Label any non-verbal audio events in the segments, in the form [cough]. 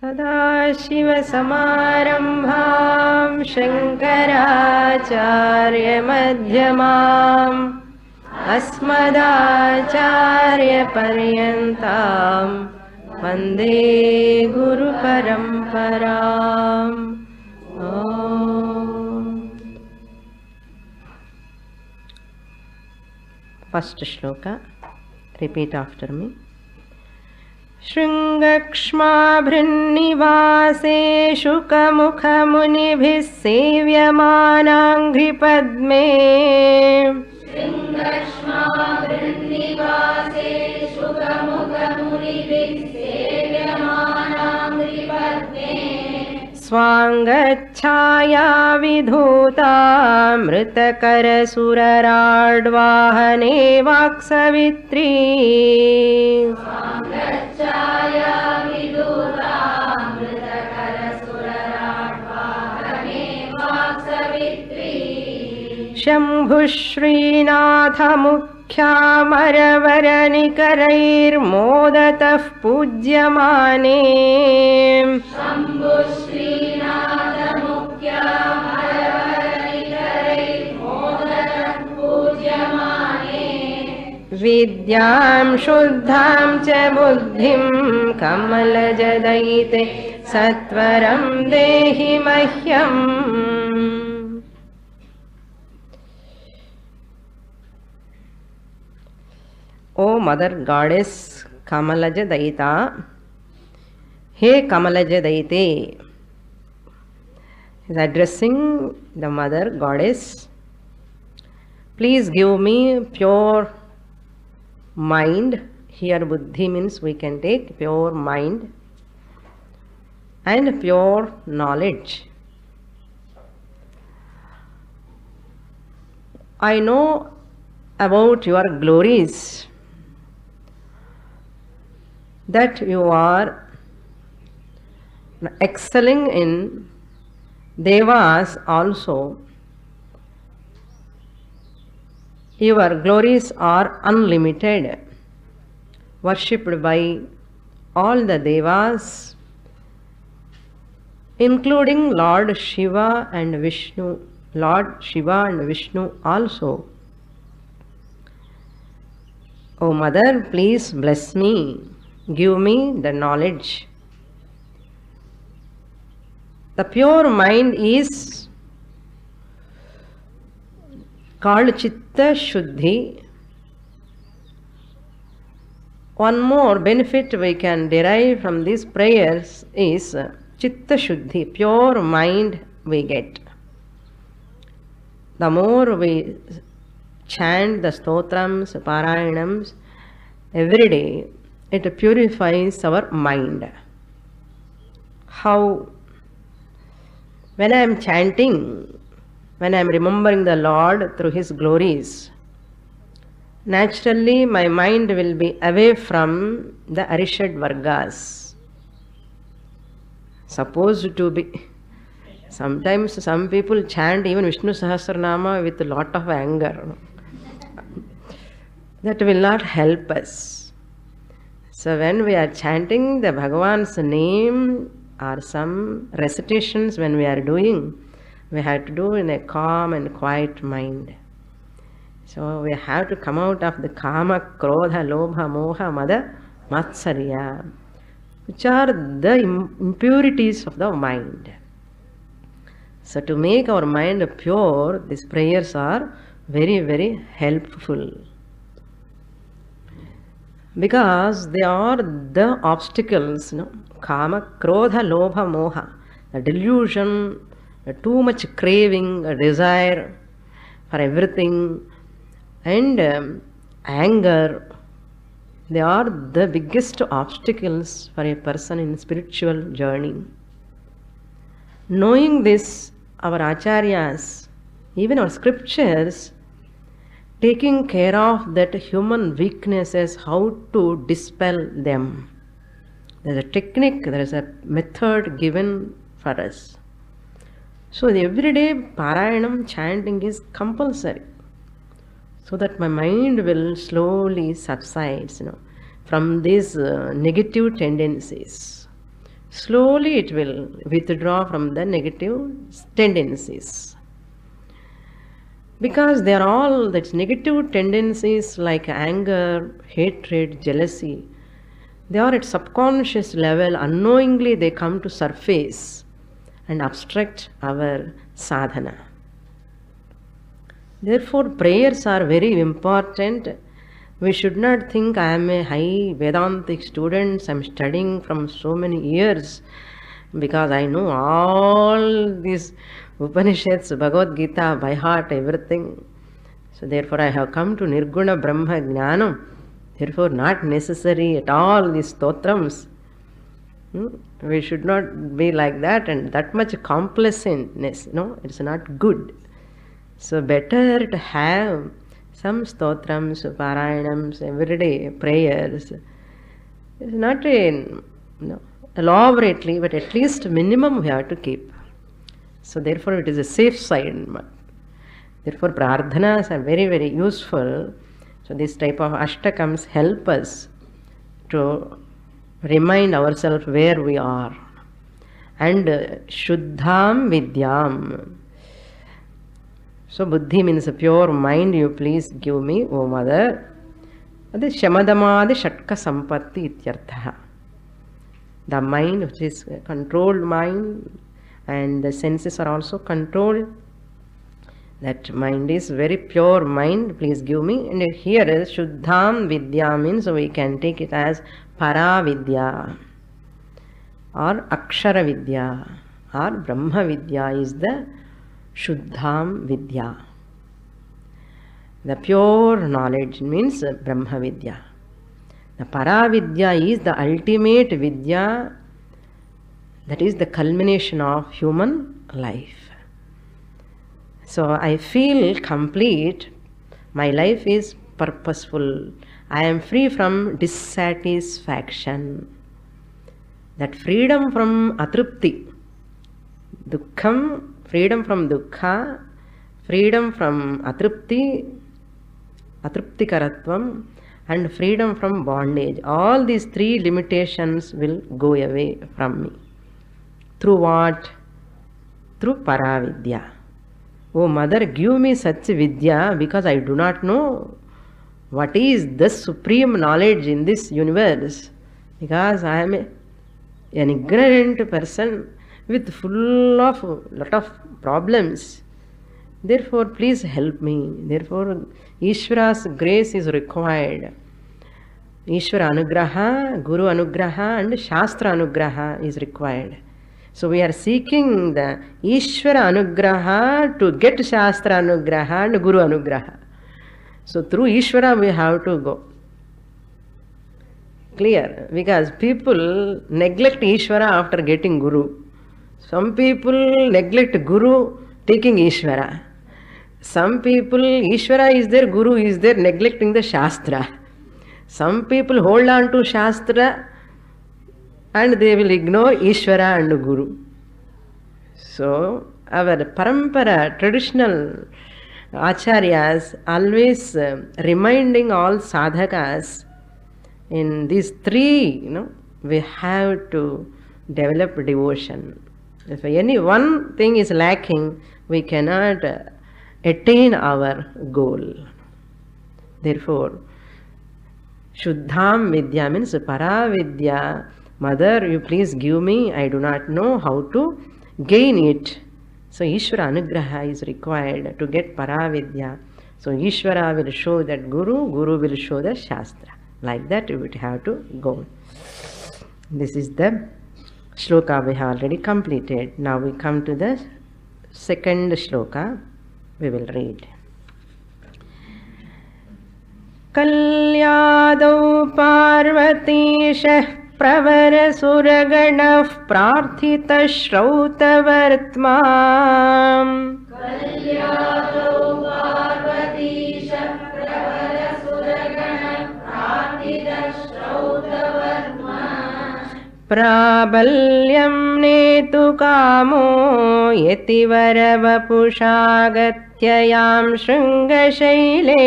सदाशिवसमारम्भां शङ्कराचार्यमध्यमाम् अस्मदाचार्यपर्यन्तां वन्दे गुरुपरम्पराम् first shloka repeat after me शृङ्गक्ष्माभृन्निवासे शुकमुखमुनिभिः सेव्यमानाङ्घ्रिपद्मे स्वाङ्गच्छाया विधूता मृतकरसुरराड्वाहने वाक्सवित्री। शम्भुः श्रीनाथमुख्यामरवरनिकरैर्मोदतः पूज्यमाने। विद्यां शुद्धां च बुद्धिं कमलजदयिते सत्वरं देहि मह्यम् O Mother Goddess Kamalaja Daita, Hey Kamalaja Daite, is addressing the Mother Goddess. Please give me pure mind. Here Buddhi means we can take pure mind and pure knowledge. I know about your glories that you are excelling in devas also your glories are unlimited worshipped by all the devas including lord shiva and vishnu lord shiva and vishnu also. O mother please bless me give me the knowledge. The pure mind is called Chitta Shuddhi. One more benefit we can derive from these prayers is Chitta Shuddhi, pure mind we get. The more we chant the stotrams, parayanams every day, it purifies our mind. How? When I am chanting, when I am remembering the Lord through His glories, naturally my mind will be away from the Arishad Vargas. Supposed to be. Sometimes some people chant even Vishnu Sahasranama with a lot of anger. That will not help us. So when we are chanting the Bhagavan's name or some recitations when we are doing, we have to do in a calm and quiet mind. So we have to come out of the kama, krodha, lobha, moha, mada, matsarya, which are the impurities of the mind. So to make our mind pure, these prayers are very, very helpful because they are the obstacles, you know, kama, krodha, lobha, moha, the delusion, too much craving, a desire for everything, and um, anger. They are the biggest obstacles for a person in spiritual journey. Knowing this, our acharyas, even our scriptures, taking care of that human weaknesses, how to dispel them. There's a technique, there is a method given for us. So the everyday parayanam chanting is compulsory. So that my mind will slowly subside, you know, from these uh, negative tendencies. slowly it will withdraw from the negative tendencies. Because they are all that negative tendencies like anger, hatred, jealousy, they are at subconscious level, unknowingly they come to surface and obstruct our sadhana. Therefore, prayers are very important. We should not think I am a high Vedantic student, I am studying from so many years because I know all these Upanishads, Bhagavad Gita by heart, everything. So, therefore, I have come to Nirguna Brahma Jnanam. Therefore, not necessary at all these stotrams. Hmm? We should not be like that and that much complacentness. No, it's not good. So, better to have some stotrams, parayanams, everyday prayers. It's not in, no, elaborately, but at least minimum we have to keep. So therefore it is a safe sign. Therefore prarthanas are very very useful. So this type of ashtakams help us to remind ourselves where we are. And shuddham vidyam. So buddhi means a pure mind you please give me, O mother. அது ஷமதமாதி ஷட்க சம்பத்து இத்தியர்த்தா the mind which is controlled mind and the senses are also controlled. That mind is very pure mind, please give me. And here is Shuddham Vidya means we can take it as Para Vidya or Akshara Vidya or Brahma Vidya is the Shuddham Vidya. The pure knowledge means Brahma Vidya. The Para Vidya is the ultimate Vidya that is the culmination of human life. So I feel complete, my life is purposeful, I am free from dissatisfaction. That freedom from atrupti, dukkham, freedom from dukkha, freedom from atrupti, atruptikaratvam, and freedom from bondage. All these three limitations will go away from me. Through what? Through Paravidya. Oh mother, give me such vidya because I do not know what is the supreme knowledge in this universe. Because I am a, an ignorant person with full of lot of problems. Therefore, please help me. Therefore, Ishvara's grace is required. Ishvara Anugraha, Guru Anugraha, and Shastra Anugraha is required. So we are seeking the Ishvara Anugraha to get Shastra Anugraha and Guru Anugraha. So through Ishvara we have to go. Clear? Because people neglect Ishvara after getting Guru. Some people neglect Guru taking Ishvara. Some people, Ishvara is there, Guru is there, neglecting the Shastra. Some people hold on to Shastra and they will ignore Ishvara and Guru. So, our parampara, traditional acharyas, always uh, reminding all sadhakas in these three, you know, we have to develop devotion. If any one thing is lacking, we cannot uh, attain our goal. Therefore, Shuddham Vidya means Para Vidya. Mother, you please give me, I do not know how to gain it. So Ishvara Anugraha is required to get Paravidya. So Ishvara will show that Guru, Guru will show the Shastra. Like that you would have to go. This is the shloka we have already completed. Now we come to the second shloka. We will read. कल्यादौ पार्वतीशः प्रवरसुरगणः प्रार्थितश्रौतवर्त्मा प्राबल्यं नेतु कामो यतिवरवपुषागत्ययां शृङ्गशैले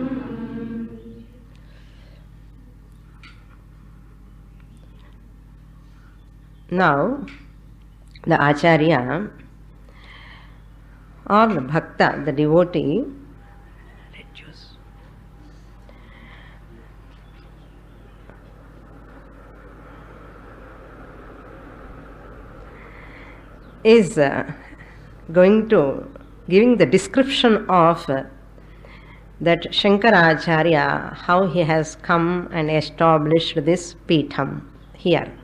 Now, the Acharya or the Bhakta, the devotee, is uh, going to giving the description of uh, that Shankaracharya, how he has come and established this Pitham here.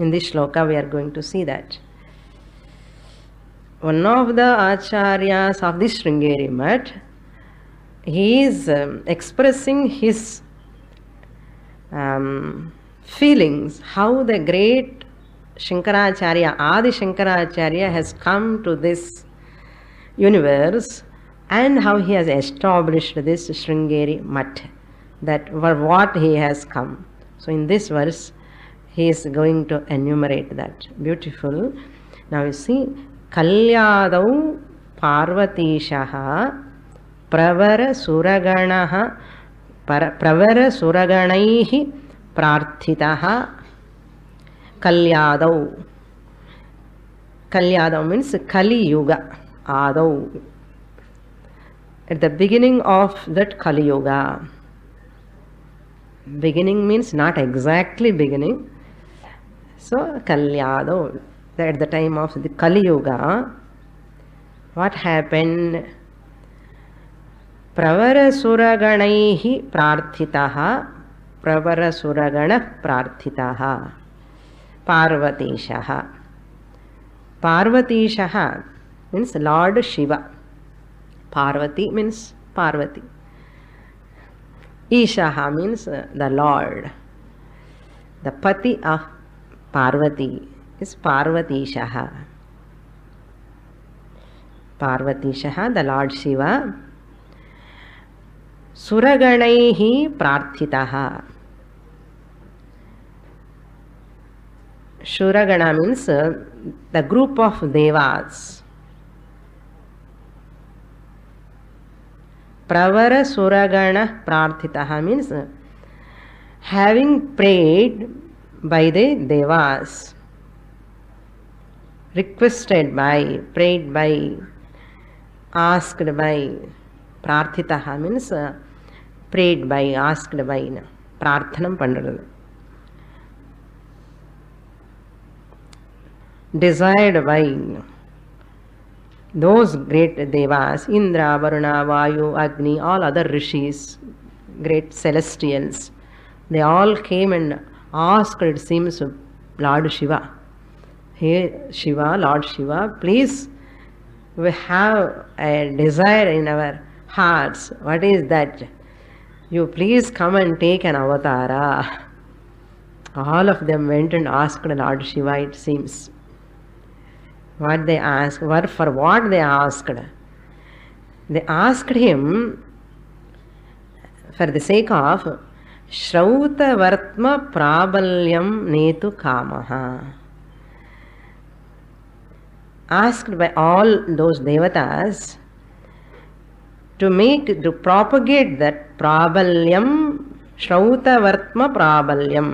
In this shloka, we are going to see that. One of the acharyas of this Sringeri Mat, he is um, expressing his um, feelings, how the great Shankaracharya, Adi Shankaracharya has come to this universe and how he has established this Sringeri Mat, that for what he has come. So in this verse, he is going to enumerate that. Beautiful. Now you see, Kalyadau Parvatishaha Pravara Suraganaha Pravara Suraganaihi Prarthitaha Kalyadau. Kalyadau means Kali Yuga. Adau. At the beginning of that Kali Yuga. Beginning means not exactly beginning. So Kalyado. At the time of the Kali Yuga, what happened? प्रवरसुरगणैः प्रार्थितः प्रवरसुरगणः प्रार्थितः पार्वतीशः पार्वतीशः means Lord Shiva. Parvati means Parvati. Ishaha means the Lord. The Pati of Parvati, is पार्वतीशः। पार्वतीशः the Lord Shiva सुरगणैः प्रार्थितः। शुरगण means the group of Devas प्रवर सुरगण प्राथिता means having prayed by the devas, requested by, prayed by, asked by, Prarthitaha means prayed by, asked by, பிரார்த்தனம் பண்ணுறது desired by those great devas, Indra, Varuna, Vayu, Agni, all other rishis, great celestials, they all came and asked, it seems, Lord Shiva. Hey Shiva, Lord Shiva, please, we have a desire in our hearts. What is that? You please come and take an avatara. All of them went and asked Lord Shiva, it seems what they asked, what for what they asked. They asked him for the sake of श्रौतवर्त्म प्राबल्यम नेतु काम. Asked by all those devatas to make, to propagate that prabalyam श्रौतवर्त्म प्राबल्यम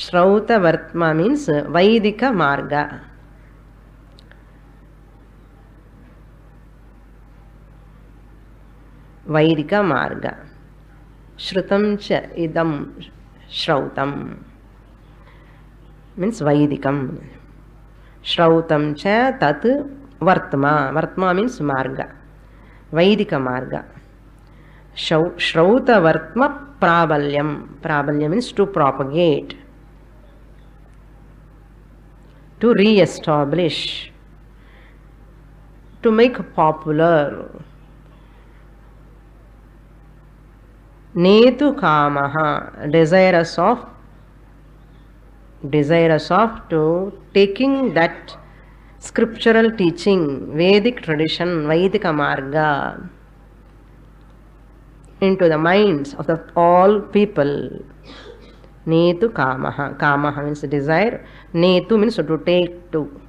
श्रौतवर्त्म means वैदिक मार्ग वैदिक मार्ग Shrutam cha idam Shrautam means Vaidikam. Shrautam cha tat Vartma. Vartma means Marga. Vaidika Marga. Shrauta Vartma Prabalyam. Prabalyam means to propagate. To re-establish. To make popular. Netu kamaha desirous of desirous of to taking that scriptural teaching vedic tradition vaidika marga into the minds of the all people. Netu kamaha kamaha means desire. Netu means to take to.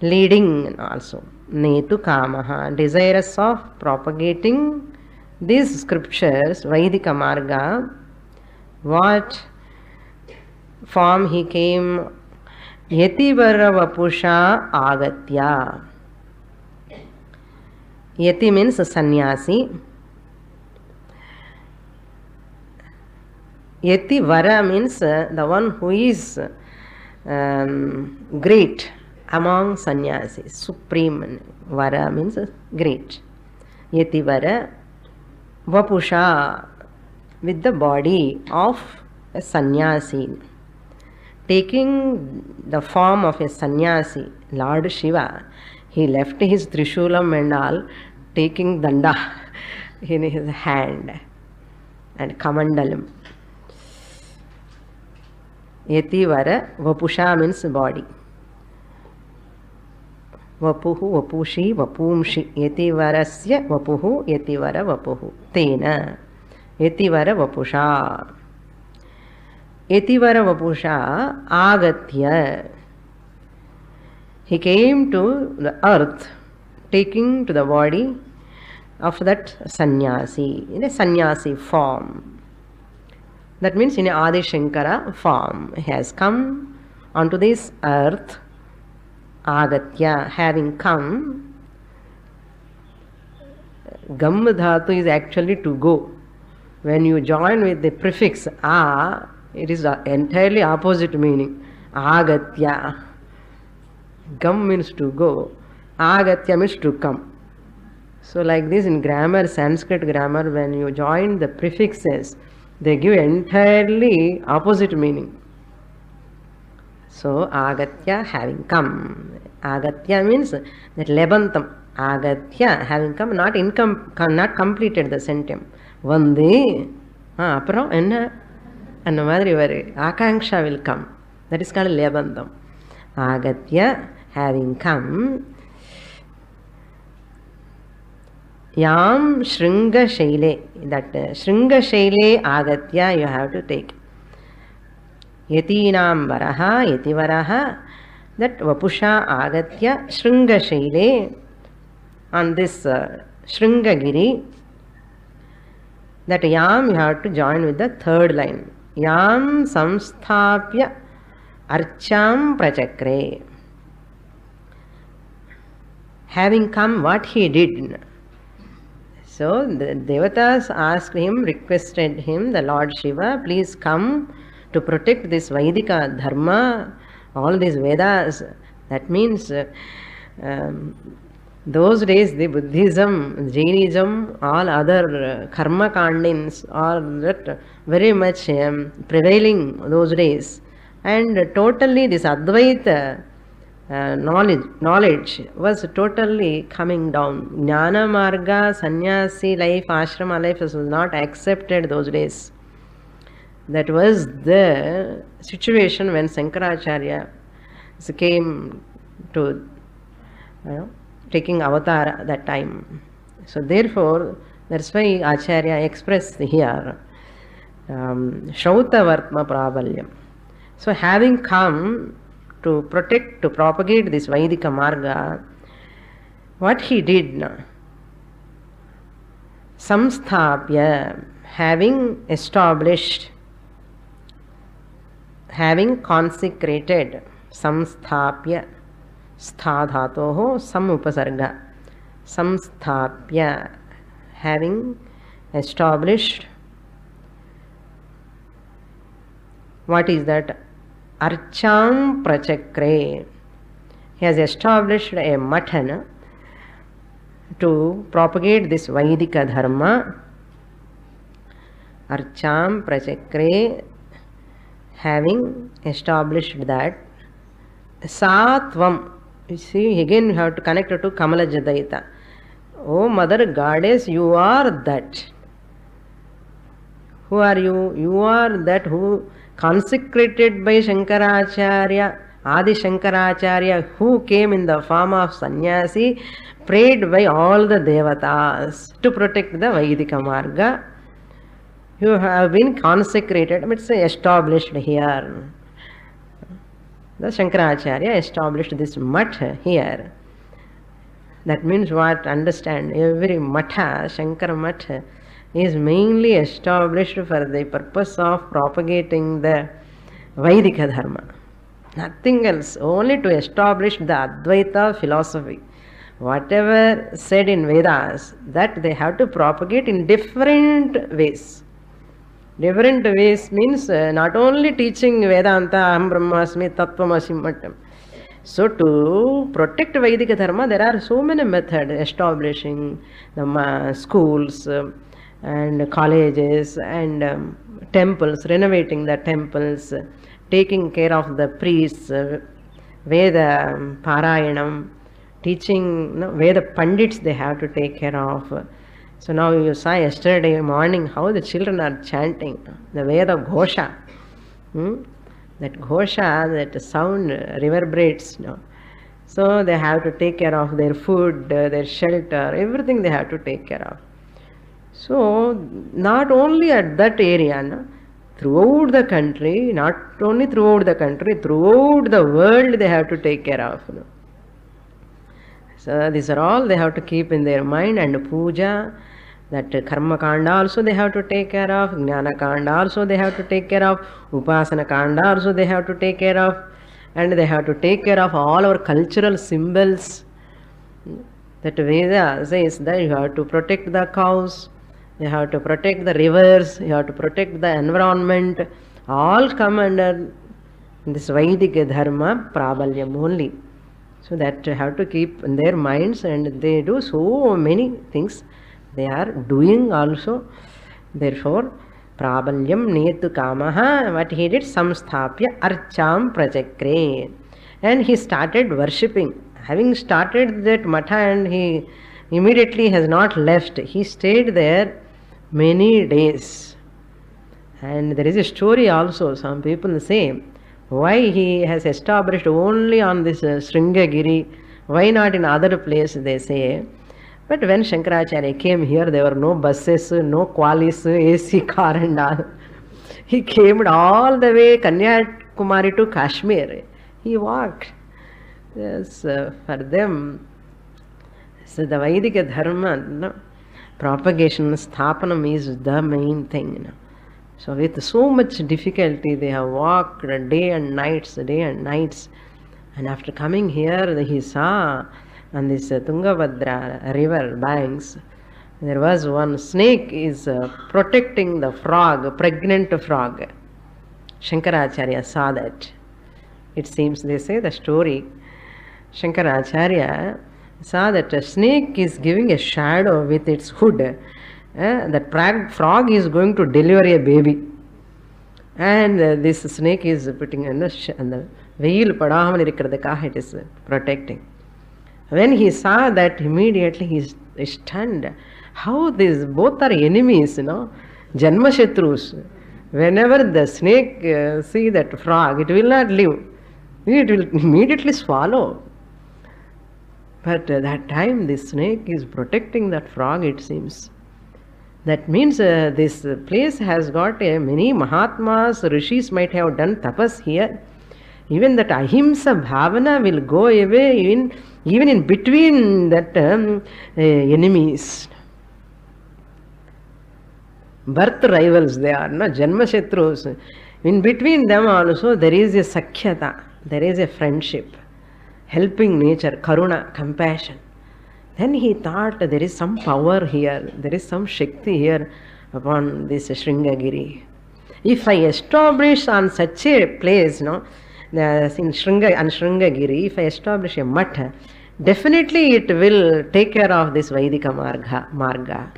Leading also. Netu kamaha desirous of propagating these scriptures vaidika marga what form he came yativara vapusha agatya yati means a sannyasi yati vara means uh, the one who is um, great among sannyasis supreme vara means great yati vara vapusha with the body of a sannyasi taking the form of a sannyasi lord shiva he left his trishulam and all taking danda in his hand and kamandalam yativara vapusha means body वपु वपुषि वपुंषि वपु वपुः यतिवर वपुः तेन यतिवर वपुषा यतिवर वपुषा आगत्य he came to the earth taking to the body of that sanyasi in a sanyasi form that means in a Adishankar form has come on to this earth agatya having come gam dhatu is actually to go. When you join with the prefix a it is entirely opposite meaning. Agatya. Gam means to go. Agatya means to come. So like this in grammar sanskrit grammar when you join the prefixes they give entirely opposite meaning so agatya having come agatya means that lebantam agatya having come not income not completed the sentence வந்து அப்புறம் என்ன அந்த மாதிரி ஒரு ஆகாங்ஷா will come that is கால் லேபந்தம் ஆகத்ய ஹேவிங் கம் யாம் ஸ்ருங்கசைலே தட் ஸ்ருங்கசைலே ஆகத்ய யூ ஹாவ் டு டேக் ಯತೀನಾಂ ವರಹ ಯತಿವರಹ ದಟ್ ವಪುಷಾ ಆಗತ್ಯ ಶೃಂಗಶೈಲೆ on this Shringagiri that yam you have to join with the third line ಯಾಂ ಸಂಸ್ಥಾಪ್ಯ ಅರ್ಚಾಂ ಪ್ರಚಕ್ರೆ having come what he did. So the devatas asked him, requested him, the Lord Shiva, please come to protect this vaidika dharma all these vedas that means uh, um, those days the buddhism jainism all other uh, karma kandins are that very much um, prevailing those days. And totally this advaita uh, knowledge knowledge was totally coming down. Jnana marga sannyasi life ashrama life was not accepted those days that was the situation when sankaracharya came to you know, taking avatar at that time. So therefore, that's why Acharya expressed here um, Shautavartma. So having come to protect, to propagate this Vaidika Marga, what he did, Samsthapya, having established, having consecrated संस्थाप्य स्था हो सम उपसर्ग संस्थाप्य having established what is that अर्चां प्रचक्रे has established a मठन to propagate this वैदिक धर्म अर्चां प्रचक्रे having established that satvam you see again you have to connect it to kamala jadaita oh mother goddess you are that Who are you? You are that who consecrated by Shankaracharya, Adi Shankaracharya, who came in the form of sannyasi, prayed by all the devatas to protect the Vaidika Marga. You have been consecrated, it's established here. The Shankaracharya established this matha here. That means what? Understand, every matha, Shankara matha, is mainly established for the purpose of propagating the Vaidika Dharma. Nothing else, only to establish the Advaita philosophy. Whatever said in Vedas, that they have to propagate in different ways. Different ways means uh, not only teaching Vedanta, Aham Brahmasmi, Tattvamasi Mattam. So to protect Vedic Dharma, there are so many methods establishing the uh, schools uh, and colleges and um, temples, renovating the temples, taking care of the priests, uh, Veda um, Parayanam, teaching no, Veda Pandits they have to take care of. So now you saw yesterday morning how the children are chanting the Veda Ghosha. Hmm? That Ghosha, that sound reverberates. No? So they have to take care of their food, uh, their shelter, everything they have to take care of. So not only at that area, no? throughout the country, not only throughout the country, throughout the world they have to take care of. No? So these are all they have to keep in their mind and puja, that karma kanda also they have to take care of, jnana kanda also they have to take care of, upasana kanda also they have to take care of, and they have to take care of all our cultural symbols. That Veda says that you have to protect the cows, you have to protect the rivers, you have to protect the environment, all come under this Vedic Dharma Prabalyam only. So that have to keep in their minds and they do so many things they are doing also. Therefore, Prabalyam Netu Kamaha, what he did, Samsthapya Archam Prachakre. And he started worshipping. Having started that matha and he immediately has not left. He stayed there many days. And there is a story also, some people say, why he has established only on this uh, Sringagiri, why not in other place, they say. But when Shankaracharya came here, there were no buses, no qualis, AC car and all. He came all the way Kanyakumari to Kashmir. He walked. Yes, uh, for them, so the Vedic Dharma, no, propagation, sthapanam is the main thing. So with so much difficulty, they have walked day and nights, day and nights. And after coming here, he saw on this uh, Tungabhadra river banks, there was one snake is uh, protecting the frog, pregnant frog. Shankaracharya saw that. It seems they say the story. Shankaracharya saw that a snake is giving a shadow with its hood. Uh, the prag- frog is going to deliver a baby. And uh, this snake is putting in the, sh- அந்த வெயில் படாமல் இருக்கிறதுக்காக it is protecting. When he saw that, immediately he stunned. How these both are enemies, you know, Janmashatrus. Whenever the snake uh, see that frog, it will not live. It will immediately swallow. But uh, that time, the snake is protecting that frog, it seems. That means uh, this place has got a many Mahatmas, rishis might have done tapas here. Even that ahimsa bhavana will go away even, even in between that um, uh, enemies. Birth rivals they are, no? Janma Shatrus. In between them also there is a sakhyata, there is a friendship, helping nature, karuna, compassion. Then he thought there is some power here, there is some Shakti here upon this Sringagiri. If I establish on such a place, no, in Shringa, on Sringagiri, if I establish a matha, definitely it will take care of this Vaidika marga. marga.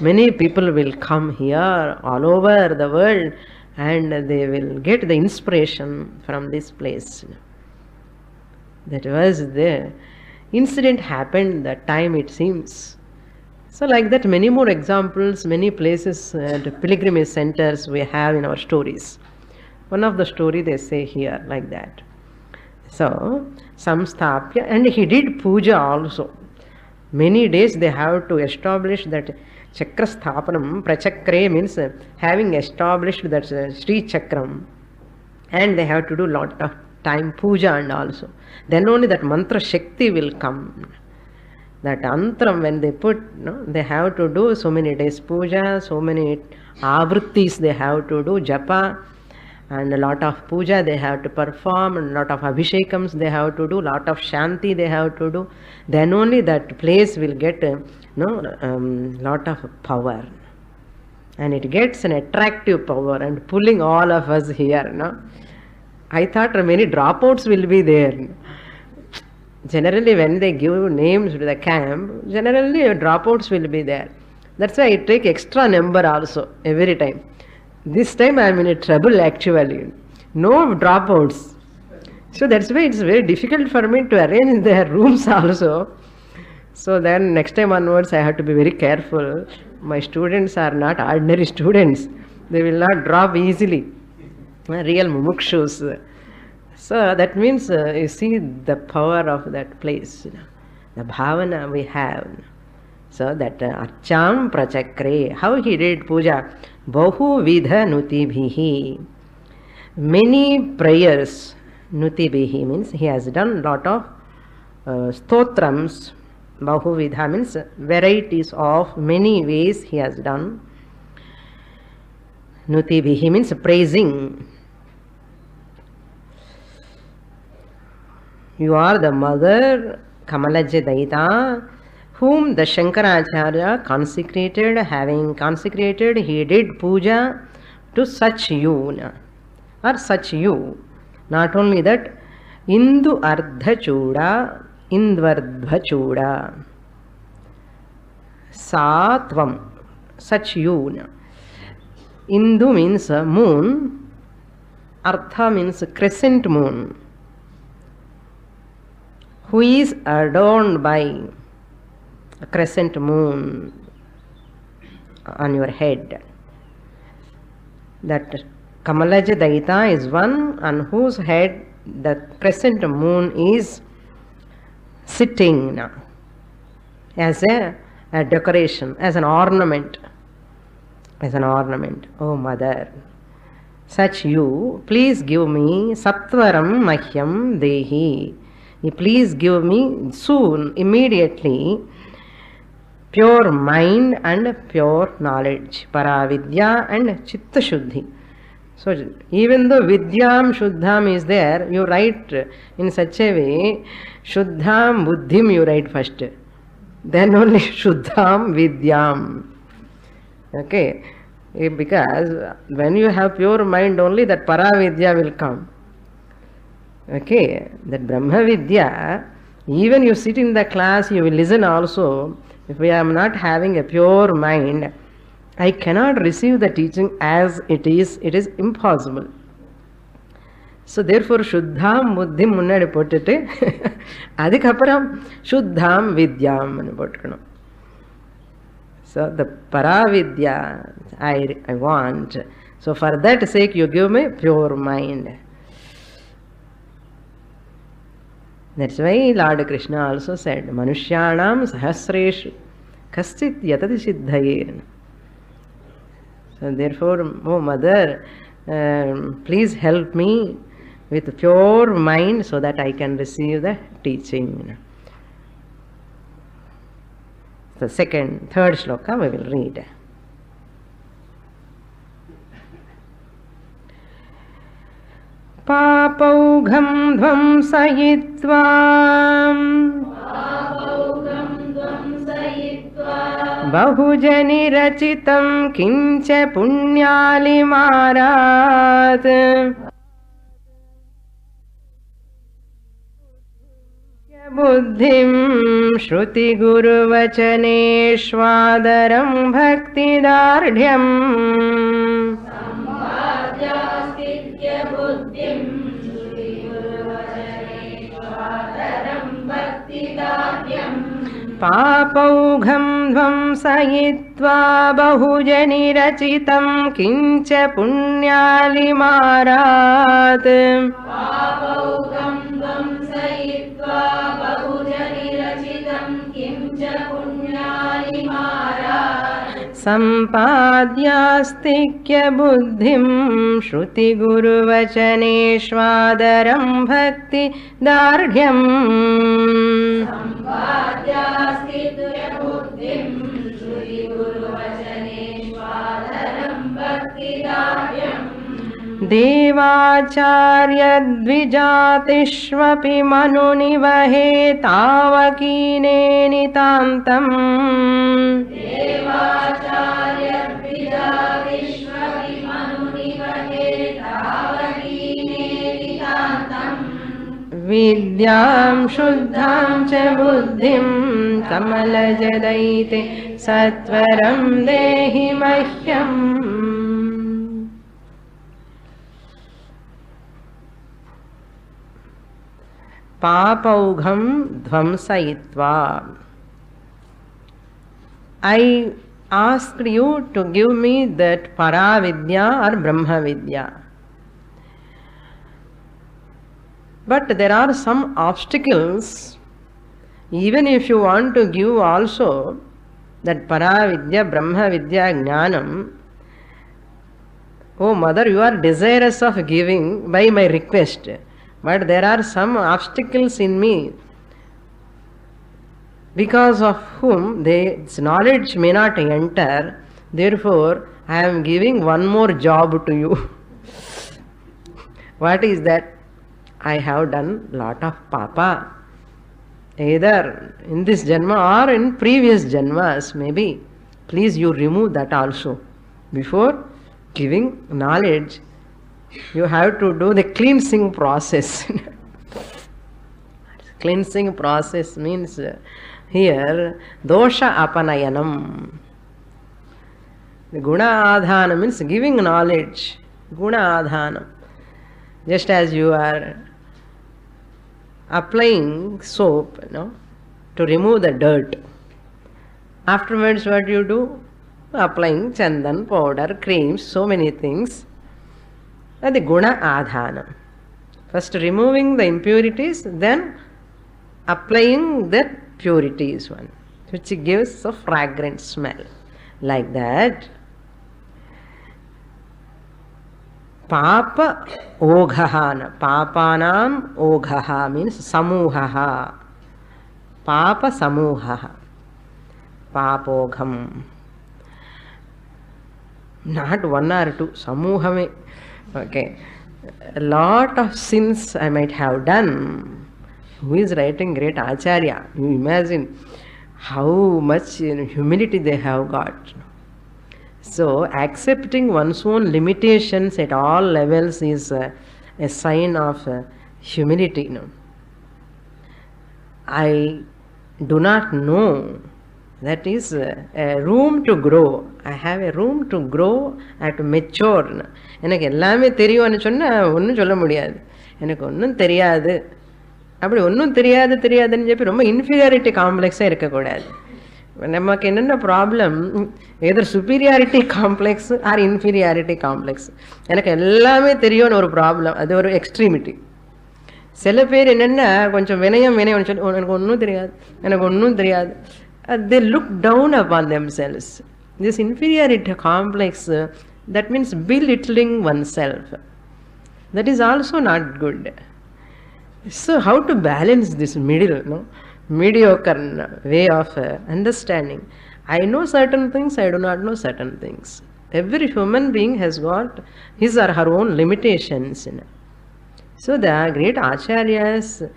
Many people will come here all over the world and they will get the inspiration from this place. That was the incident happened that time it seems So, like that, many more examples, many places and pilgrimage centers we have in our stories. One of the story they say here like that. So, samstapya, and he did puja also. Many days they have to establish that chakra sthapanam, prachakre means having established that Sri Chakram, and they have to do lot of time puja and also. Then only that mantra Shakti will come that antram when they put no, they have to do so many days puja so many avrittis they have to do japa and a lot of puja they have to perform and lot of abhishekams they have to do a lot of shanti they have to do. Then only that place will get uh, no um, lot of power. And it gets an attractive power and pulling all of us here no? I thought many dropouts will be there. Generally when they give names to the camp generally dropouts will be there. That's why i take extra number also every time this time i am in a trouble actually. No dropouts. So that's why it's very difficult for me to arrange in [laughs] their rooms also. So then next time onwards i have to be very careful. My students are not ordinary [laughs] students. They will not drop easily. Real mumukshus so that means uh, you see the power of that place, you know, the bhavana we have. So that uh, Archam Prachakre, how he did puja, बहुविध नुति many prayers नुति means he has done lot of स्तोत्रम्स बहुविध means variety of many ways he has done नुति means praising you are the mother कमलज दईता whom the Shankaracharya consecrated, having consecrated, he did puja to such you, or such you. Not only that, Indu Ardha Chuda, Indvardha Chuda, Satvam, such you. Indu means moon, Artha means crescent moon who is adorned by a crescent moon on your head. That Kamalaja Daita is one on whose head the crescent moon is sitting now as a, a decoration, as an ornament. As an ornament. Oh, mother, such you, please give me Sattvaram Mahyam Dehi please give me soon, immediately, pure mind and pure knowledge, paravidya and chitta shuddhi. So, even though vidyam shuddham is there, you write in such a way, shuddham buddhim you write first. Then only [laughs] shuddham vidyam. Okay, eh, because when you have pure mind only, that paravidya will come. Okay, that Brahma Vidya, even you sit in the class, you will listen also. If I am not having a pure mind, I cannot receive the teaching as it is, it is impossible. So there four சுத்தாம் புத்திம் முன்னாடி போட்டுட்டு [laughs] அதுக்கப்புறம் சுத்தாம் வித்யாம்னு போட்டுக்கணும் so the பராவித்யா I I want so for that sake you give my pure mind That's why Lord Krishna also said, Manushyanam sahasreshu kaschit yatati siddhayen. So therefore, oh mother, um, please help me with pure mind so that I can receive the teaching. The second, third shloka we will read. पापौघं ध्वंसयित्वा बहुजनिरचितं किञ्च पुण्यालिमारात्। बुद्धिं श्रुतिगुरुवचनेष्वादरं भक्तिदार्ढ्यम् पापौघं ध्वंसयित्वा बहुजनिरचितं किञ्च पुण्यालिमारात्। पापौकं ध्वंसयित्वा बहुजनिरचितं किं च पुण्यालिमारात् सम्पाद्यास्तिक्यबुद्धिम् श्रुतिगुरुवचनेष्वादरं भक्ति दार्ढ्यम् देवाचार्यद्विजातिष्वपि मनुनिवहे तावकीनेनितान्तम् विद्याम् शुद्धाम् च बुद्धिम् कमलजदयिते सत्वरम् देहि मह्यम्। पापौघं ध्वंसयित्वा I asked you to give me that Paravidya or Brahma Vidya. But there are some obstacles, even if you want to give also that Paravidya, Brahma Vidya, Jnanam. Oh, mother, you are desirous of giving by my request, but there are some obstacles in me because of whom this knowledge may not enter. Therefore, I am giving one more job to you. [laughs] what is that? I have done lot of papa, either in this janma or in previous janmas, maybe. Please, you remove that also. Before giving knowledge, you have to do the cleansing process. [laughs] cleansing process means here dosha apanayanam. The guna adhana means giving knowledge. Guna adhana. Just as you are applying soap, you know, to remove the dirt. Afterwards, what you do? Applying chandan, powder, creams, so many things. That the guna adhana. First removing the impurities, then applying the is one, which gives a fragrant smell. Like that, Papa Ogahana. Papanam Ogaha means Samuhaha. Papa Samuhaha. Papogham. Not one or two. Samuhame. Okay. A lot of sins I might have done. Who is writing great Acharya? You imagine how much you know, humility they have got. So, accepting one's own limitations at all levels is a, a sign of uh, humility. You know. I do not know. That is uh, a room to grow. I have a room to grow. I have to mature. எனக்கு எல்லாமே தெரியும்னு சொன்னால் ஒன்றும் சொல்ல முடியாது எனக்கு ஒன்றும் தெரியாது அப்படி ஒன்றும் தெரியாது தெரியாதுன்னு சொல்லி ரொம்ப இன்ஃபீரியாரிட்டி காம்ப்ளெக்ஸாக இருக்கக்கூடாது. நமக்கு என்னென்ன problem either superiority complex or inferiority complex எனக்கு எல்லாமே தெரியும்னு ஒரு ப்ராப்ளம் அது ஒரு எக்ஸ்ட்ரீமிட்டி சில பேர் என்னென்ன கொஞ்சம் வினயம் வினயம் சொல்லி எனக்கு ஒன்றும் தெரியாது எனக்கு ஒன்றும் தெரியாது. They look down upon themselves this inferiority complex that means belittling oneself that is also not good So, how to balance this middle, no? mediocre way of uh, understanding? I know certain things, I do not know certain things. Every human being has got his or her own limitations. You know. So, the great acharyas,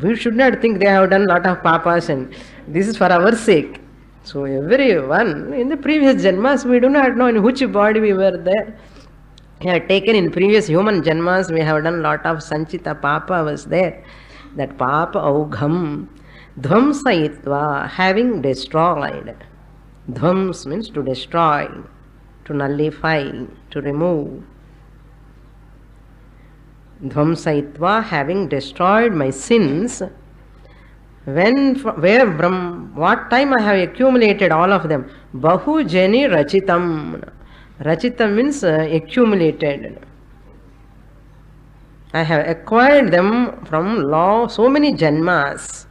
we should not think they have done lot of papas and this is for our sake. So, everyone in the previous janmas, we do not know in which body we were there. Have taken in previous human janmas, we have done lot of sanchita papa was there. That papa augham dhvamsayitva, having destroyed. Dhvams means to destroy, to nullify, to remove. Dhvamsayitva, having destroyed my sins, When, where, from what time I have accumulated all of them? Bahu Jani Rachitam. Rachitam means uh, accumulated. I have acquired them from law, so many janmas.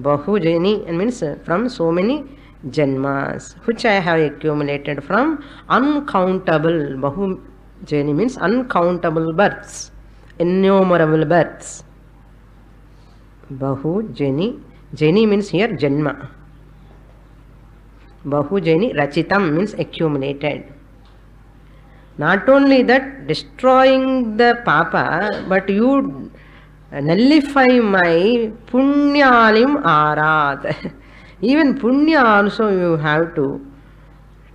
Bahu Jani means uh, from so many janmas, which I have accumulated from uncountable. Bahu Jani means uncountable births, innumerable births. Bahu Jani. Means here Janma. Bahu Jani Rachitam means accumulated. Not only that, destroying the Papa, but you nullify my Punyalim Arad. [laughs] Even Punya also you have to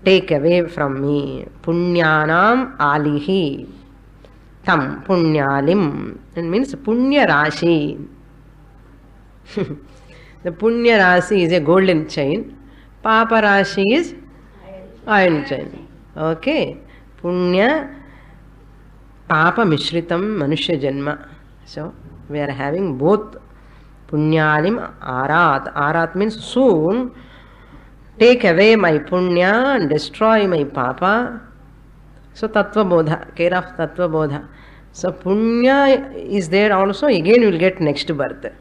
take away from me. Punyanam Alihi. Tam Punyalim. It means Punya Rashi. [laughs] the Punya Rasi is a golden chain. Papa Rashi is iron chain. Okay. पुण्य पाप मिश्रित मनुष्य जन्म so we are having both पुण्यालिम आरात. आरात mean soon take away may punya destroy may पाप. सो तत्वबोध केर of तत्वबोध so punya is there also again will get next birth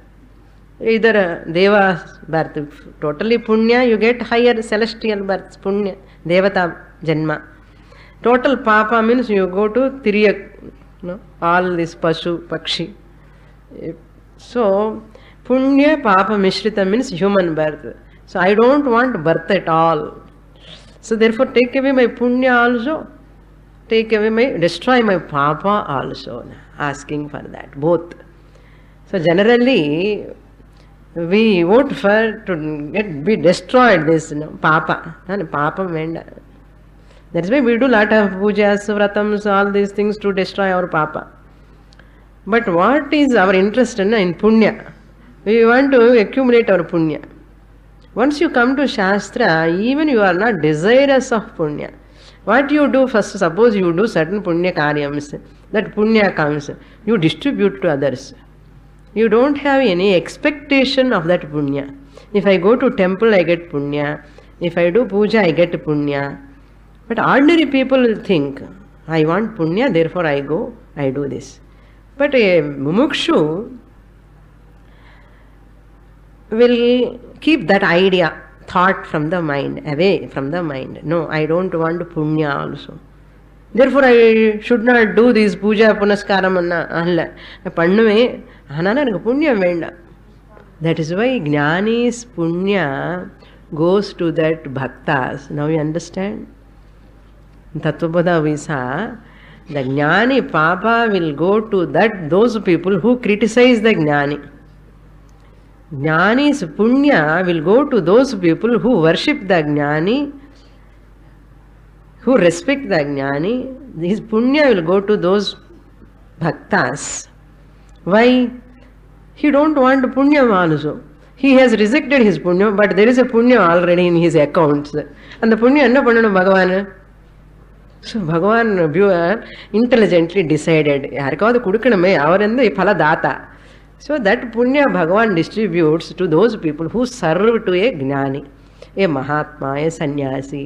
either deva birth totally punya you get higher celestial birth पुण्य देवता जन्म. Total Papa means you go to Tiriyak, no? all this Pashu, Pakshi. So, Punya Papa Mishrita means human birth. So, I don't want birth at all. So, therefore, take away my Punya also, take away my, destroy my Papa also. Asking for that, both. So, generally, we vote for to get be destroyed this you know, Papa. And Papa Venda. That's why we do lot of pujas, vratams, all these things to destroy our Papa. But what is our interest in, in punya? We want to accumulate our punya. Once you come to Shastra, even you are not desirous of punya. What you do first, suppose you do certain punya karyams, that punya comes, you distribute to others. You don't have any expectation of that punya. If I go to temple, I get punya. If I do puja, I get punya. But ordinary people will think, I want punya, therefore I go, I do this. But a mumukshu will keep that idea, thought from the mind, away from the mind. No, I don't want punya also. Therefore, I should not do this puja punaskaram அல்ல பண்ணுவேன் ஆனாலும் எனக்கு புண்ணியம் வேண்டாம் that is why Gnanis punya goes to that பக்தாஸ் now you understand Tatvabodha Visa, the Jnani Papa will go to that those people who criticize the Jnani. Jnani's Punya will go to those people who worship the Jnani, who respect the Jnani. His Punya will go to those Bhaktas. Why? He don't want Punya also. He has rejected his Punya, but there is a Punya already in his accounts. And the Punya என்ன பண்ணணும் பகவான் so Bhagavan very intelligently decided யாருக்காவது கொடுக்கணுமே அவர் வந்து பல தாத்தா so that punya பகவான் distributes to those people who serve to a ஞானி ஏ மகாத்மா ஏ சந்நியாசி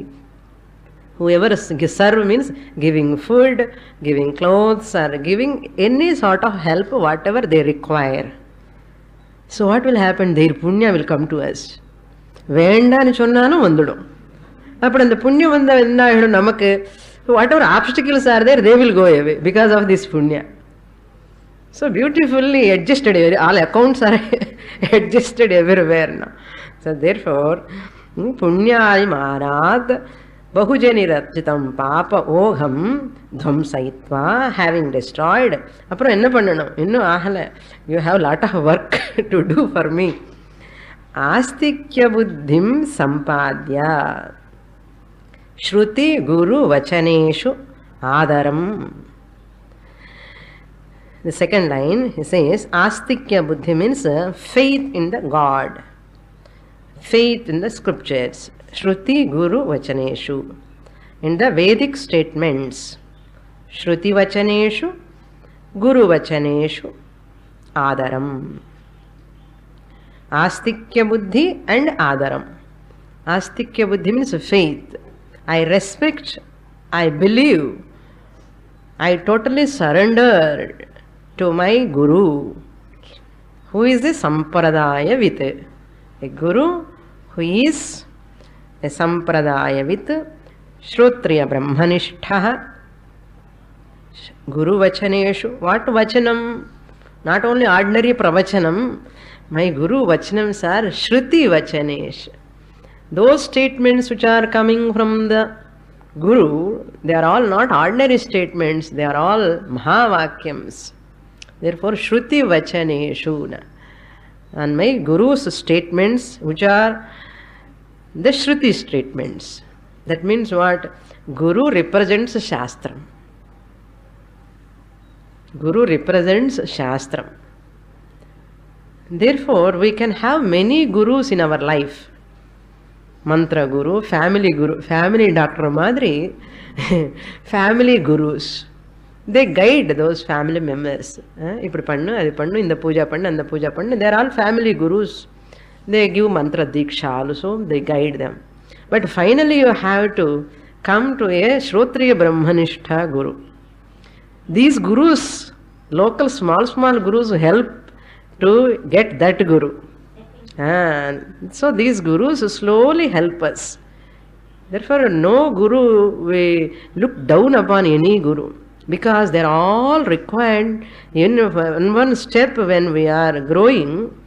whoever serve means giving food giving clothes or giving any sort of help whatever they require so what will happen their punya will come to us வேண்டான்னு சொன்னாலும் வந்துடும் அப்புறம் அந்த புண்ணியம் வந்த என்ன ஆகிடும் நமக்கு So whatever obstacles are there, they will go away because of this punya. So beautifully adjusted, all accounts are adjusted everywhere now. So therefore, punyai marad பகுஜனிரச்சிதம் பாப ஓகம் துவம்சயித்வா ஹேவிங் டெஸ்ட்ராய்டு அப்புறம் என்ன பண்ணணும் இன்னும் ஆகலை you have lot of work to do for me ஆஸ்திக்ய புத்திம் சம்பாத்யா ಶ್ರುತಿ ಗುರು ವಚನೇಶು ಆದರಂ The second line he says, Astikya Buddhi means uh, faith in the God, faith in the scriptures, Shruti Guru Vachaneshu, in the Vedic statements, Shruti Vachaneshu, Guru Vachaneshu, Adaram. Astikya Buddhi and Adaram. Astikya Buddhi means faith. I respect, I believe, I totally surrender to my guru, who is a sampradaya with. A guru who is a sampradaya with Shrotriya Brahmanishtha Guru Vachaneshu. What Vachanam? Not only ordinary Pravachanam, my Guru Vachanams are Shruti Vachanesh. Those statements which are coming from the Guru, they are all not ordinary statements, they are all Mahavakyams. Therefore, Shruti Vachaneshu. And my Guru's statements, which are the Shruti statements. That means what? Guru represents Shastram. Guru represents Shastram. Therefore, we can have many gurus in our life. Mantra guru, family guru, family doctor Madri, family gurus. They guide those family members. ఇప్పుడు పన్ను అది పన్ను ఇంత పూజ పన్ను అంత పూజ పన్ను they are all family gurus they give mantra diksha also they guide them but finally you have to come to a shrotriya brahmanishtha guru these gurus, local small, small gurus help to get that guru. And so these gurus slowly help us. Therefore, no guru, we look down upon any guru because they're all required in one step when we are growing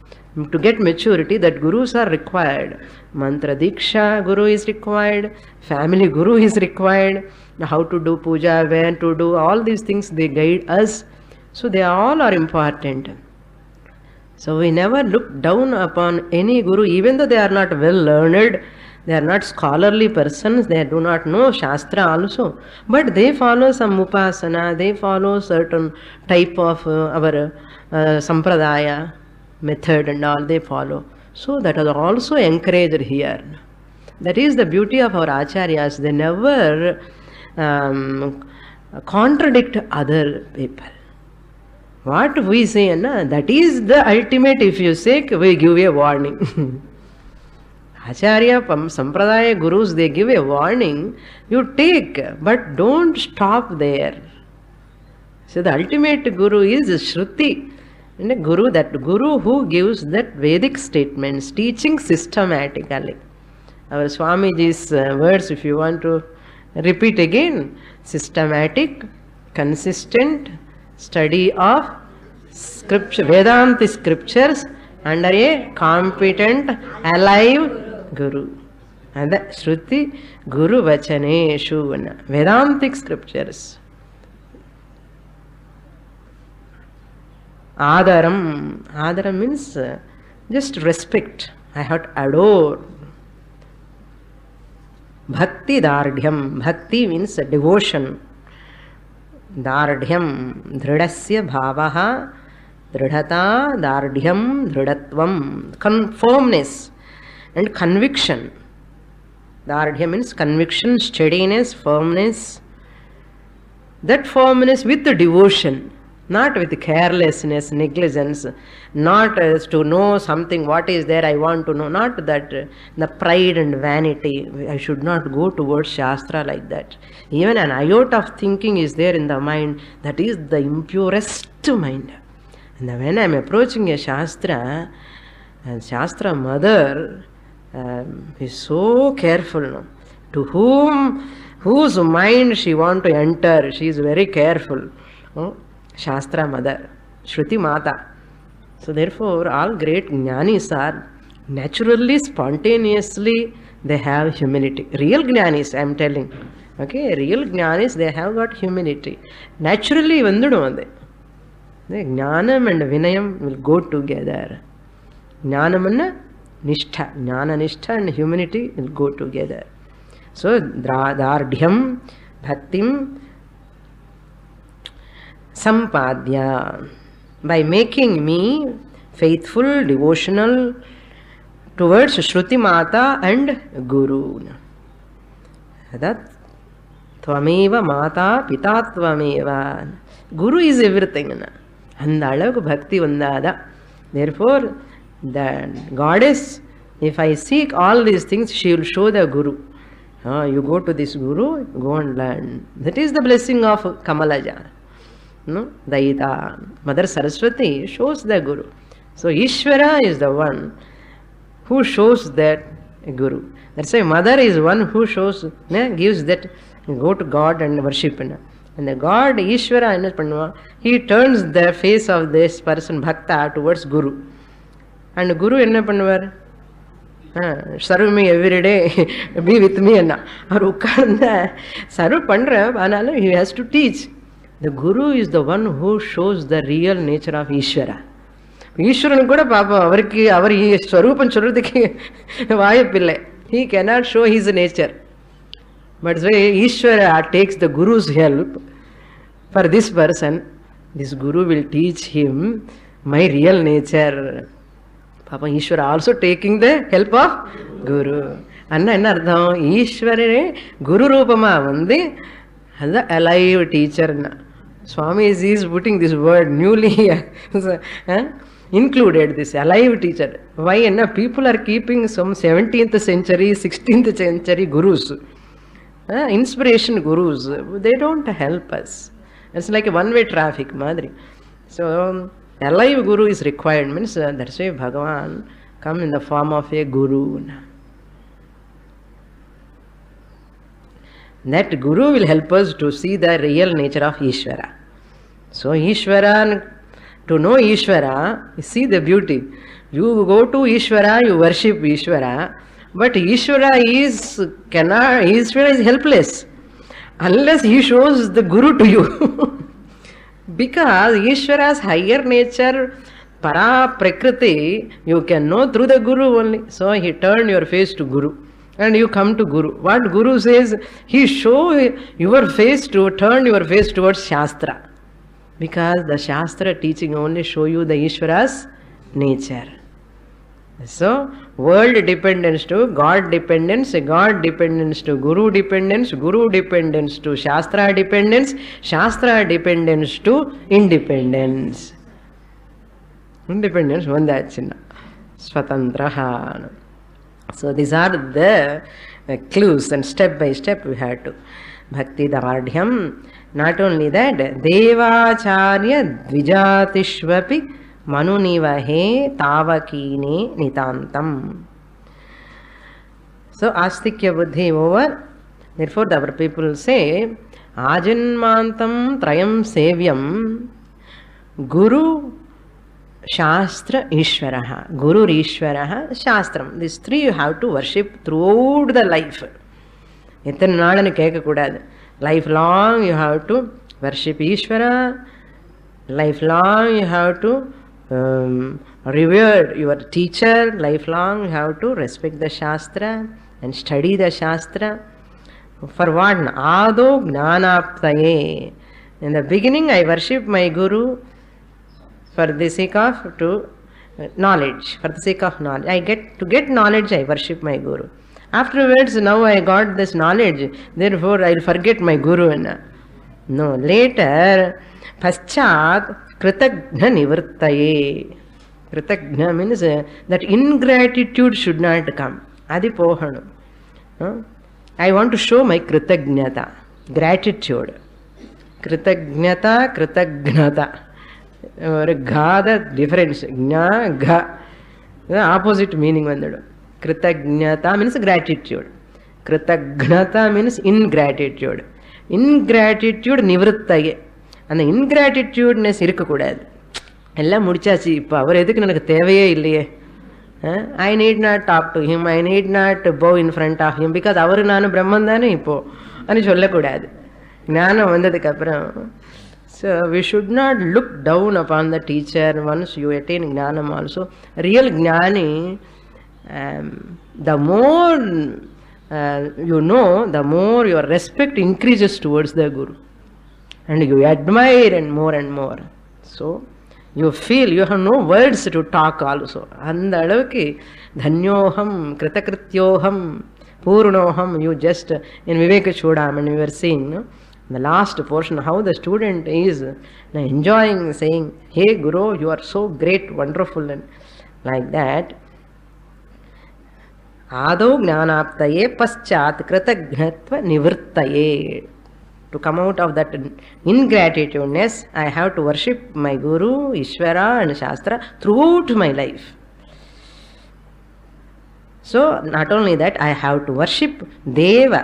to get maturity that gurus are required. Mantra diksha guru is required family guru is required how to do puja when to do all these things they guide us. So they all are important so we never look down upon any guru even though they are not well learned they are not scholarly persons they do not know shastra also but they follow some upasana they follow certain type of uh, our uh, sampradaya method and all they follow. So that is also encouraged here. That is the beauty of our acharyas. They never um, contradict other people. What we say, na, that is the ultimate. If you say, we give a warning. [laughs] Acharya, Sampradaya gurus, they give a warning. You take, but don't stop there. So the ultimate guru is Shruti. And a guru, that guru who gives that Vedic statements, teaching systematically. Our Swamiji's uh, words, if you want to repeat again, systematic, consistent study of scripture, Vedanta scriptures under a competent, alive guru. And the Shruti Guru Vachaneshu, Vedantic scriptures. Adaram. Adaram means uh, just respect. I have to adore. Bhakti Dardhyam. Bhakti means devotion. दार्ढ्यम दृढस्य भाव, दृढता दार्ढ्यम दृढ़त्व confirmness and conviction दार्ढ्य means conviction steadiness firmness that firmness with devotion not with carelessness, negligence, not as to know something, what is there, I want to know, not that uh, the pride and vanity. I should not go towards Shastra like that. Even an iota of thinking is there in the mind, that is the impurest mind. And when I am approaching a Shastra, and Shastra mother um, is so careful no? to whom, whose mind she want to enter, she is very careful. Oh? Shastra mother, Shruti Mata. So therefore, all great jnanis are naturally, spontaneously, they have humility. Real jnanis, I am telling. Okay, real jnanis, they have got humility. Naturally, vandudum ade. Jnanam and Vinayam will go together. Jnanam and Nishtha. Jnana Nishtha and humility will go together. So, Dardhyam, Bhaktim, sampadya by making me faithful devotional towards shruti mata and guru that tvameva mata pita tvameva guru is everything அந்த அளவுக்கு பக்தி வந்தாதான் therefore that goddess, if I seek all these things, she will show the Guru. Ah, you go to this Guru, go and learn. That is the blessing of Kamalaja. No? Daita. Mother Saraswati shows the Guru. So Ishvara is the one who shows that Guru. That's why Mother is one who shows, ne, gives that, go to God and worship. Ne. And the God, Ishvara, என்ன பண்ணுவான் he turns the face of this person, Bhakta, towards Guru. And Guru என்ன பண்ணுவார் serve me everyday be with me என்ன அவர் உட்கார்ந்த serve பண்ணுறேன் ஆனாலும் he has to teach the guru is the one who shows the real nature of Ishwara Eswaran கூட பார்ப்போம் அவருக்கு அவர் ஸ்வரூபம் சொல்கிறதுக்கு வாய்ப்பில்லை he cannot show his nature but way Ishwara takes the guru's help for this person this guru will teach him my real nature பாப்பா Ishwar also taking the help of குரு அண்ணா என்ன அர்த்தம் ஈஸ்வரே குரு ரூபமாக வந்து அதுதான் அலைவ் டீச்சர்னா Swamiji is putting this word newly [laughs] included, this alive teacher. Why? And people are keeping some 17th century, 16th century gurus, inspiration gurus. They don't help us. It's like a one-way traffic, Madri. So, um, alive guru is required, means uh, that's why Bhagavan come in the form of a guru. That guru will help us to see the real nature of ishvara. So ishvara to know ishvara see the beauty. You go to ishvara you worship ishvara. But ishvara is cannot ishvara is helpless. Unless he shows the guru to you. [laughs] Because ishvara's higher nature para prakriti you can know through the guru only. So he turned your face to guru and you come to guru what guru says he show your face to turn your face towards shastra because the shastra teaching only show you the ishvara's nature so world dependence to god dependence god dependence to guru dependence guru dependence to shastra dependence shastra dependence to independence independence ಒಂದಾಚಿನ ಸ್ವತಂತ್ರ so these are the uh, clues and step by step we have to bhakti dardhyam not only that devacharya dvijatishvapi manunivahe tavakine nitantam so astikya buddhi over therefore our people say ajanmantam trayam sevyam guru Shastra Ishvaraha, Guru Ishvaraha, Shastram. These three you have to worship throughout the life. எத்தனை நாள்னு கேட்கக்கூடாது. Life long you have to worship Ishwara life long you have to revere your teacher life long you have to respect the shastra and study the shastra for what ஆதோ ஞானாப்தயே in the beginning I worship my guru for the sake of to uh, knowledge for the sake of knowledge i get to get knowledge i worship my guru afterwards now i got this knowledge therefore i'll forget my guru and no later paschat kritagna nivartaye kritagna means uh, that ingratitude should not come adi pohanam Huh? i want to show my kritagnata gratitude kritagnyata kritagnata ஒரு காத difference ஜா க opposite meaning வந்துடும் கிருத்தஜதா means gratitude கிருத்தக்னதா means ingratitude ingratitude நிவர்த்தையே அந்த ingratitudeness இருக்கக்கூடாது எல்லாம் முடிச்சாச்சு இப்போ அவர் எதுக்கு எனக்கு தேவையே இல்லையே I need not top to him I need not bow in front of him because அவர் நானும் பிரம்மன் தானே இப்போ அப்படின்னு சொல்லக்கூடாது ஞானம் வந்ததுக்கப்புறம் So we should not look down upon the teacher once you attain jnanam also. Real jnani, um, the more uh, you know, the more your respect increases towards the guru. And you admire and more and more. So you feel you have no words to talk also. And the alavaki, dhanyoham, kritakrityoham, purnoham, you just, in Viveka Chudamani we were saying the last portion how the student is enjoying saying hey guru you are so great wonderful and Like that, आदौ ज्ञानाप्तये पश्चात् कृतघ्नत्व निवृत्तये to come out of that ingratitudeness i have to worship my guru ishvara and shastra throughout my life so not only that i have to worship deva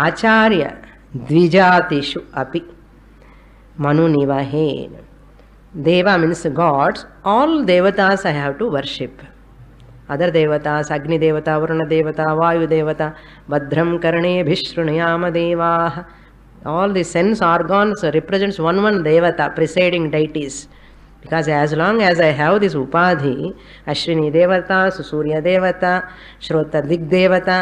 आचार्य द्विजातिषु अपि। मनु निवहेन। देवा means gods all देवतास I have to worship other देवतास अग्निदेवता Varun देवता वायुदेवता भद्रम कर्णे भिश्रृणयाम देवा all the sense organs represents one one देवता presiding deities because as long as I have this उपाधि अश्विनी देवता सुसूर्य देवता श्रोत दिग्देवता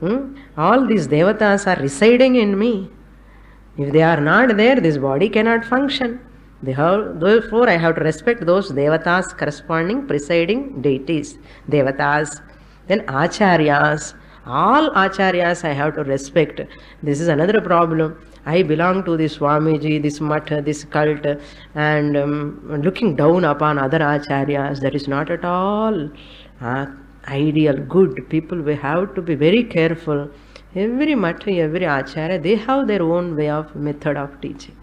hmm, all these devatas are residing in me. If they are not there, this body cannot function. Therefore, I have to respect those devatas corresponding presiding deities, devatas. Then acharyas, all acharyas I have to respect. This is another problem. I belong to this Swamiji, this Matha, this cult, and um, looking down upon other acharyas. That is not at all uh, ideal, good. People, we have to be very careful. Every Matha, every acharya, they have their own way of method of teaching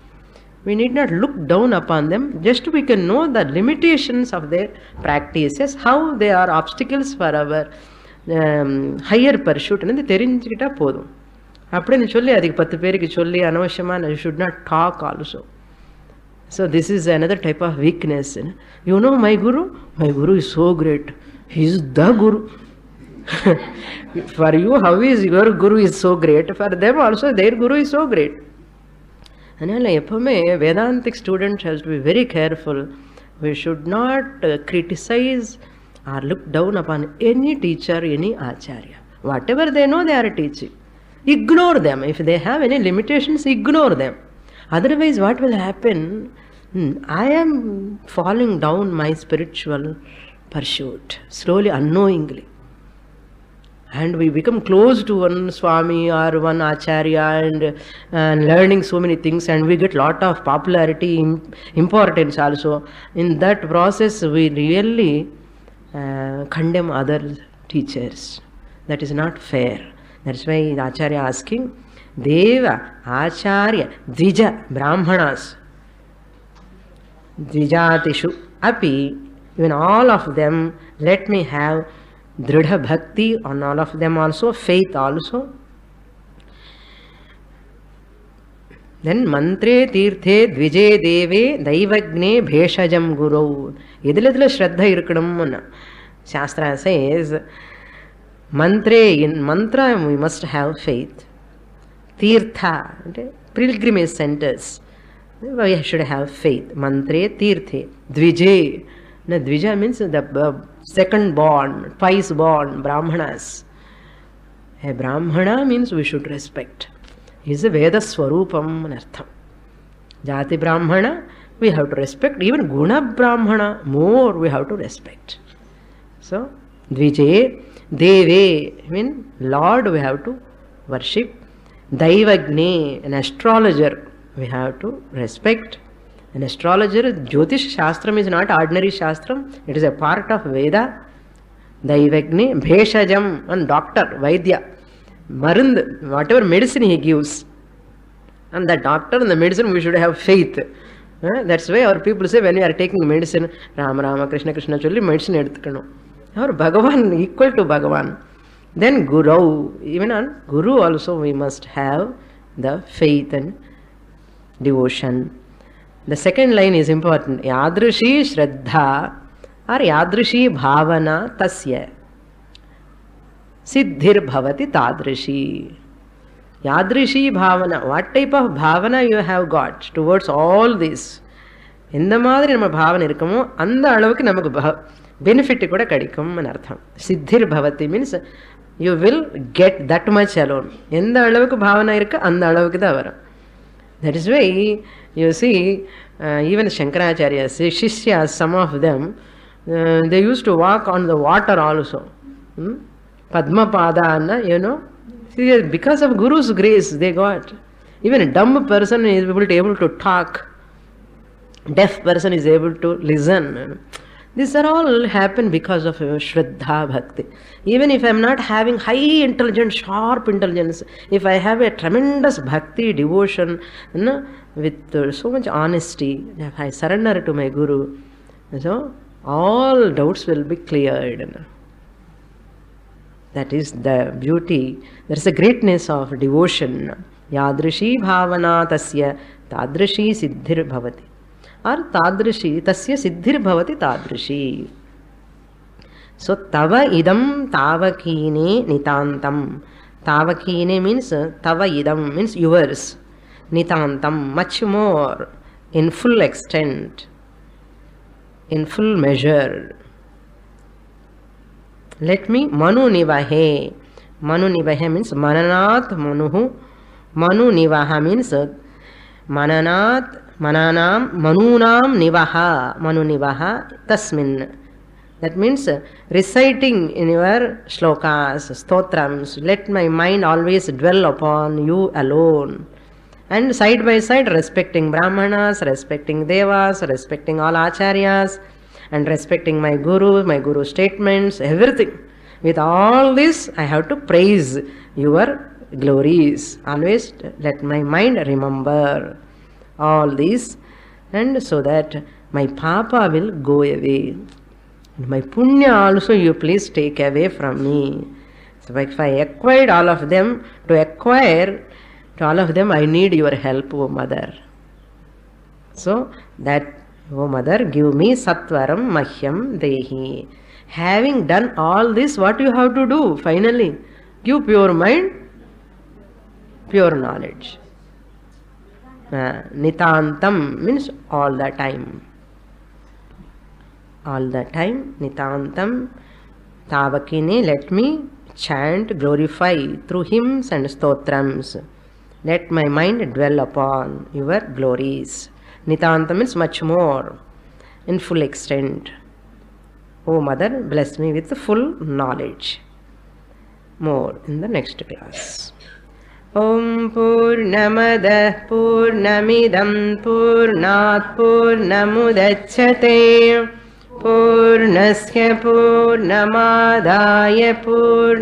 we need not look down upon them just we can know the limitations of their practices how they are obstacles for our um, higher pursuit வந்து தெரிஞ்சுக்கிட்டா போதும் அப்படின்னு சொல்லி அதுக்கு பத்து பேருக்கு சொல்லி அனவசியமாக you should not talk also so this is another type of weakness you know my guru my guru is so great he is the guru for you how is your guru is so great for them also their guru is so great அதனால் எப்போவுமே Vedantic students has to be very careful we should not criticise or look down upon any teacher any acharya what ever they know they are teaching ignore them if they have any limitations ignore them otherwise what will happen I am following down my spiritual pursuit slowly unknowingly. And we become close to one swami or one acharya and uh, learning so many things and we get lot of popularity importance also. In that process we really uh, condemn other teachers. That is not fair. That's why acharya asking deva acharya dvija brahmanas. Dvijatishu api even all of them, let me have Dridha Bhakti on all of them also, faith also. Then Mantre Tirthe Dvije Deve Daivagne Bheshajam Guru. Idilithla Shraddha Irkudamana. Shastra says, Mantre, in mantra we must have faith. Tirtha, pilgrimage centers, we should have faith. Mantre Tirthe Dvije. No, Dvija means the uh, second born, twice born, Brahmanas. A Brahmana means we should respect. He is a Veda Swarupam Nartham. Jati Brahmana, we have to respect. Even Guna Brahmana, more we have to respect. So, Dvije, Deve, mean Lord we have to worship. Daivagne, an astrologer, we have to respect. And astrologer, Jyotish Shastram is not ordinary Shastram, it is a part of Veda. Daivagni, Bheshajam, and doctor, Vaidya. Marund, whatever medicine he gives. And the doctor and the medicine, we should have faith. That's why ಅವ್ರ ಪೀಪಲ್ಸೇ when you are taking medicine Rama Rama Krishna Krishna ಚೊಲ್ಲಿ medicine ಎಡ್ತುಕೊಂಡು ಅವ್ರು Bhagwan equal to Bhagwan then ಗುರೌ even on guru also we must have the faith and devotion The second line is important. Yadrishi Shraddha or Yadrishi Bhavana Tasya. Siddhir Bhavati Tadrishi. Yadrishi Bhavana. What type of Bhavana you have got towards all this? எந்த மாதிரி நம்ம பாவனை இருக்கமோ அந்த அளவுக்கு நமக்கு benefit கூட கிடைக்கும்னு அர்த்தம் சித்திர் பவதி means you will get that much alone எந்த அளவுக்கு பாவனை இருக்கு அந்த அளவுக்கு தான் வரும் That is why you see, uh, even Shankaracharya, Shishya, some of them, uh, they used to walk on the water also. Hmm? Padmapada, you know, see, because of Guru's grace, they got. Even a dumb person is able to, able to talk. Deaf person is able to listen. These are all happen because of uh, Shraddha Bhakti. Even if I am not having high intelligence, sharp intelligence, if I have a tremendous bhakti, devotion, you know, with uh, so much honesty, if I surrender to my Guru, so all doubts will be cleared. That is the beauty. There is a greatness of devotion. Yadrishi bhavana tasya tadrishi siddhir bhavati. Or tadrishi tasya siddhir bhavati tadrishi. So tava idam tavakine nitantam. Tavakine means uh, tava idam means yours. Nitantam much more in full extent, in full measure. Let me manu nivahe. Manu nivahe means mananat manuhu. Manu nivaha means mananat mananam manunam nivaha. Manu nivaha tasmin. That means reciting in your shlokas, stotrams. Let my mind always dwell upon you alone. And side by side, respecting Brahmanas, respecting Devas, respecting all Acharyas, and respecting my Guru, my Guru statements, everything. With all this, I have to praise your glories. Always let my mind remember all this, and so that my Papa will go away. My Punya also you please take away from me. So if I acquired all of them, to acquire to all of them, I need your help, O Mother. So that, O Mother, give me Satvaram Mahyam Dehi. Having done all this, what you have to do finally? Give pure mind, pure knowledge. Uh, nitantam means all the time. All the time, nitantam, tavakine, let me chant, glorify through hymns and stotrams. Let my mind dwell upon your glories. Nitanta means much more, in full extent. O Mother, bless me with full knowledge. More in the next class. ॐ पूर्णमदः पूर्णमिदं पूर्णात् पूर्णमुदच्छते पूर्णस्य पूर्णमादाय पूर्णमेवावशिष्यते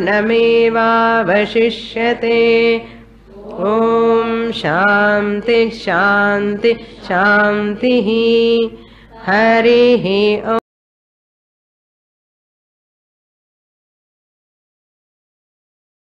ॐ शान्ति शान्ति शान्तिः। हरिः